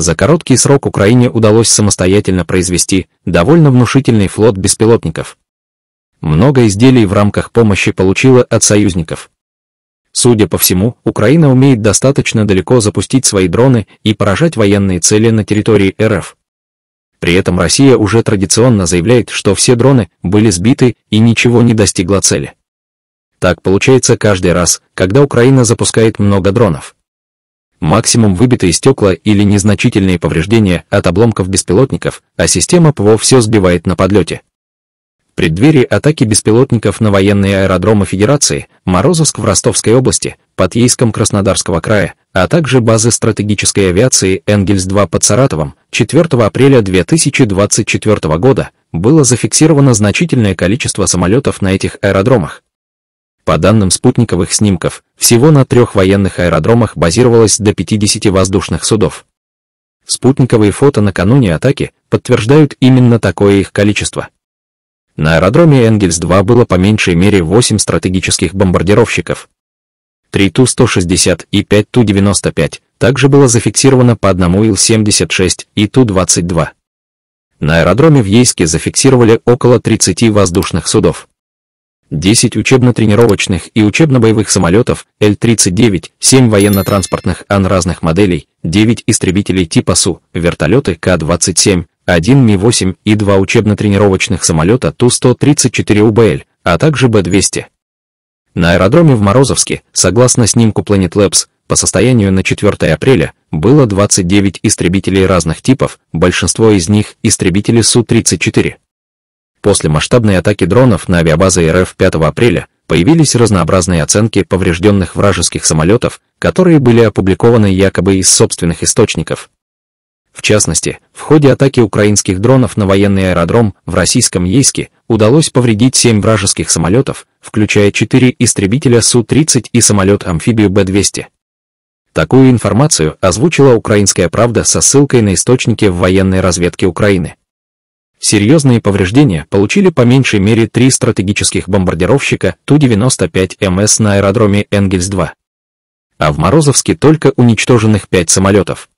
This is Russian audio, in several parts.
за короткий срок Украине удалось самостоятельно произвести довольно внушительный флот беспилотников. Много изделий в рамках помощи получила от союзников. Судя по всему, Украина умеет достаточно далеко запустить свои дроны и поражать военные цели на территории РФ. При этом Россия уже традиционно заявляет, что все дроны были сбиты и ничего не достигло цели. Так получается каждый раз, когда Украина запускает много дронов. Максимум выбитые стекла или незначительные повреждения от обломков беспилотников, а система ПВО все сбивает на подлете преддверии атаки беспилотников на военные аэродромы Федерации, Морозовск в Ростовской области, под Ейском Краснодарского края, а также базы стратегической авиации Энгельс-2 под Саратовом, 4 апреля 2024 года было зафиксировано значительное количество самолетов на этих аэродромах. По данным спутниковых снимков, всего на трех военных аэродромах базировалось до 50 воздушных судов. Спутниковые фото накануне атаки подтверждают именно такое их количество. На аэродроме Энгельс-2 было по меньшей мере 8 стратегических бомбардировщиков. 3 Ту-160 и 5 Ту-95, также было зафиксировано по одному Ил-76 и Ту-22. На аэродроме в Ейске зафиксировали около 30 воздушных судов. 10 учебно-тренировочных и учебно-боевых самолетов Л-39, 7 военно-транспортных ан разных моделей, 9 истребителей типа Су, вертолеты К-27, один Ми-8 и два учебно-тренировочных самолета Ту-134УБЛ, а также Б-200. На аэродроме в Морозовске, согласно снимку Planet Labs, по состоянию на 4 апреля было 29 истребителей разных типов, большинство из них истребители Су-34. После масштабной атаки дронов на авиабазы РФ 5 апреля появились разнообразные оценки поврежденных вражеских самолетов, которые были опубликованы якобы из собственных источников. В частности, в ходе атаки украинских дронов на военный аэродром в российском Ейске удалось повредить 7 вражеских самолетов, включая 4 истребителя Су-30 и самолет-амфибию Б-200. Такую информацию озвучила «Украинская правда» со ссылкой на источники в военной разведке Украины. Серьезные повреждения получили по меньшей мере три стратегических бомбардировщика Ту-95МС на аэродроме Энгельс-2. А в Морозовске только уничтоженных пять самолетов.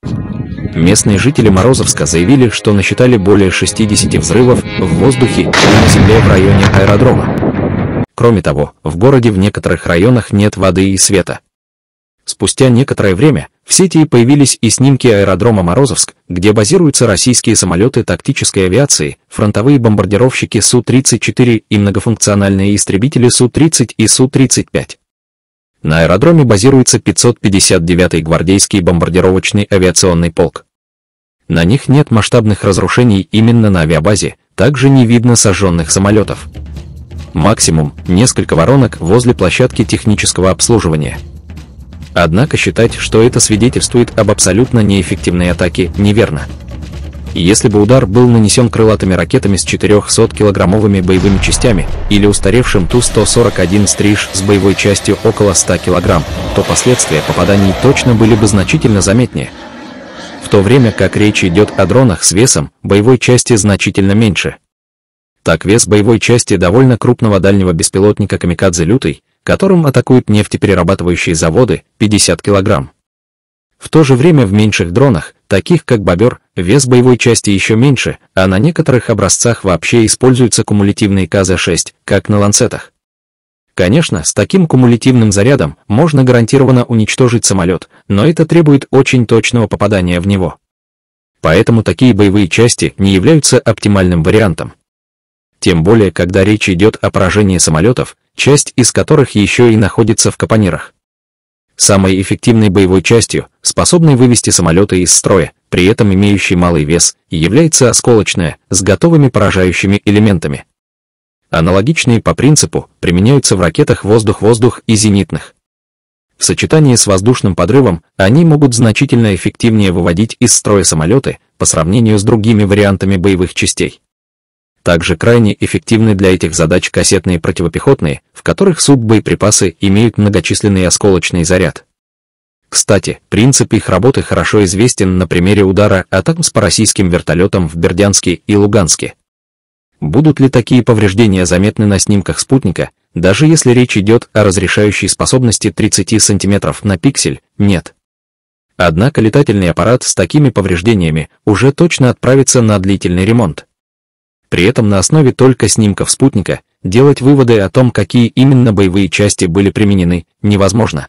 Местные жители Морозовска заявили, что насчитали более 60 взрывов в воздухе и на земле в районе аэродрома. Кроме того, в городе в некоторых районах нет воды и света. Спустя некоторое время в сети появились и снимки аэродрома Морозовск, где базируются российские самолеты тактической авиации, фронтовые бомбардировщики Су-34 и многофункциональные истребители Су-30 и Су-35. На аэродроме базируется 559-й гвардейский бомбардировочный авиационный полк. На них нет масштабных разрушений именно на авиабазе, также не видно сожженных самолетов. Максимум – несколько воронок возле площадки технического обслуживания. Однако считать, что это свидетельствует об абсолютно неэффективной атаке, неверно. Если бы удар был нанесен крылатыми ракетами с 400-килограммовыми боевыми частями или устаревшим Ту-141 «Стриж» с боевой частью около 100 килограмм, то последствия попаданий точно были бы значительно заметнее. В то время как речь идет о дронах с весом боевой части значительно меньше. Так вес боевой части довольно крупного дальнего беспилотника «Камикадзе Лютый», которым атакуют нефтеперерабатывающие заводы, 50 килограмм. В то же время в меньших дронах, таких как «Бобер», вес боевой части еще меньше, а на некоторых образцах вообще используются кумулятивные КЗ-6, как на ланцетах. Конечно, с таким кумулятивным зарядом можно гарантированно уничтожить самолет, но это требует очень точного попадания в него. Поэтому такие боевые части не являются оптимальным вариантом. Тем более, когда речь идет о поражении самолетов, часть из которых еще и находится в капонирах. Самой эффективной боевой частью, способной вывести самолеты из строя, при этом имеющей малый вес, является осколочная, с готовыми поражающими элементами. Аналогичные по принципу применяются в ракетах воздух-воздух и зенитных. В сочетании с воздушным подрывом они могут значительно эффективнее выводить из строя самолеты по сравнению с другими вариантами боевых частей. Также крайне эффективны для этих задач кассетные противопехотные, в которых суббоеприпасы имеют многочисленный осколочный заряд. Кстати, принцип их работы хорошо известен на примере удара атак по российским вертолетам в Бердянске и Луганске. Будут ли такие повреждения заметны на снимках спутника, даже если речь идет о разрешающей способности 30 см на пиксель, нет. Однако летательный аппарат с такими повреждениями уже точно отправится на длительный ремонт. При этом на основе только снимков спутника делать выводы о том, какие именно боевые части были применены, невозможно.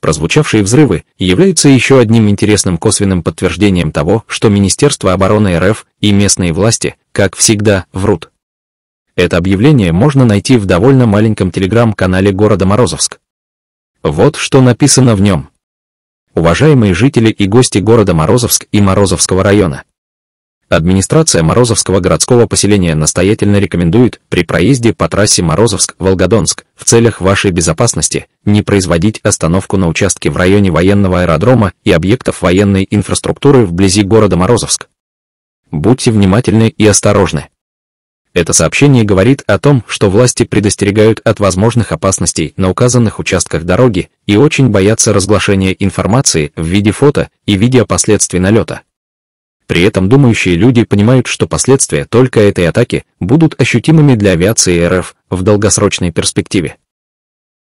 Прозвучавшие взрывы являются еще одним интересным косвенным подтверждением того, что Министерство обороны РФ и местные власти, как всегда, врут. Это объявление можно найти в довольно маленьком телеграм-канале города Морозовск. Вот что написано в нем. Уважаемые жители и гости города Морозовск и Морозовского района. Администрация Морозовского городского поселения настоятельно рекомендует при проезде по трассе Морозовск-Волгодонск в целях вашей безопасности не производить остановку на участке в районе военного аэродрома и объектов военной инфраструктуры вблизи города Морозовск. Будьте внимательны и осторожны. Это сообщение говорит о том, что власти предостерегают от возможных опасностей на указанных участках дороги и очень боятся разглашения информации в виде фото и видео последствий налета. При этом думающие люди понимают, что последствия только этой атаки будут ощутимыми для авиации РФ в долгосрочной перспективе.